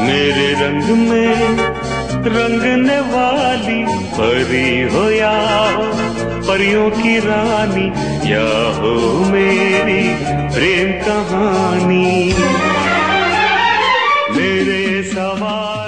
मेरे रंग में रंगने वाली परी हो या परियों की रानी, या हो मेरी प्रेम कहानी। मेरे सवाल